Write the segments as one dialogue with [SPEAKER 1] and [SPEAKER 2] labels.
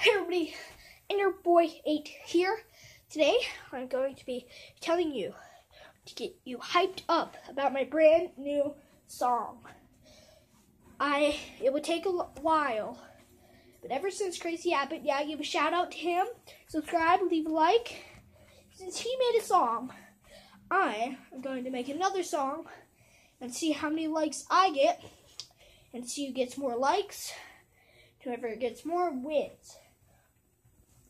[SPEAKER 1] Hey everybody, Ender Boy 8 here. Today I'm going to be telling you to get you hyped up about my brand new song. I it would take a while, but ever since Crazy happened, yeah, give a shout out to him. Subscribe, leave a like. Since he made a song, I am going to make another song and see how many likes I get and see who gets more likes. Whoever gets more wins.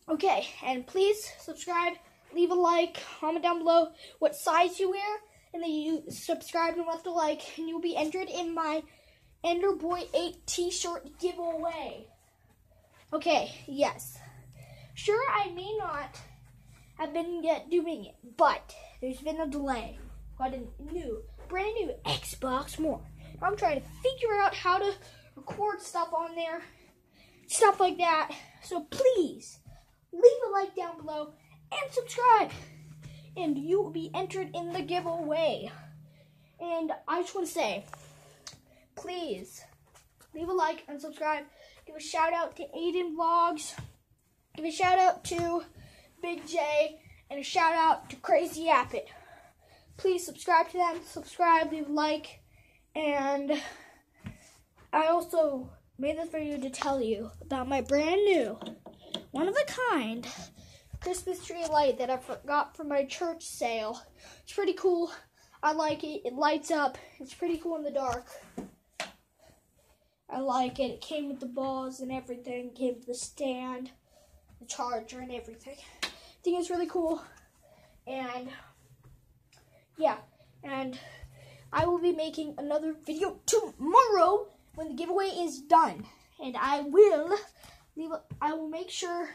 [SPEAKER 1] Okay, and please subscribe, leave a like, comment down below what size you wear, and then you subscribe and left a like, and you'll be entered in my Ender Boy 8 t-shirt giveaway. Okay, yes. Sure, I may not have been yet doing it, but there's been a delay. Got a new, brand new Xbox One. I'm trying to figure out how to record stuff on there stuff like that. So please leave a like down below and subscribe, and you will be entered in the giveaway. And I just want to say, please leave a like and subscribe. Give a shout out to Aiden Vlogs. Give a shout out to Big J and a shout out to Crazy Appet. Please subscribe to them. Subscribe, leave a like, and I also made this video to tell you about my brand new, one of a kind, Christmas tree light that I got from my church sale. It's pretty cool. I like it. It lights up. It's pretty cool in the dark. I like it. It came with the balls and everything. It came with the stand, the charger, and everything. I think it's really cool. And yeah, and I will be making another video tomorrow when the giveaway is done. And I will I will make sure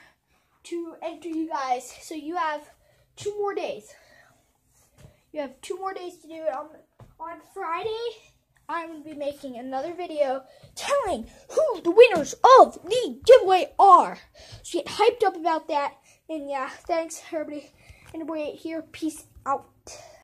[SPEAKER 1] to enter you guys. So you have two more days. You have two more days to do it. On, on Friday, I'm going to be making another video telling who the winners of the giveaway are. So get hyped up about that. And yeah, thanks everybody. And we're here. Peace out.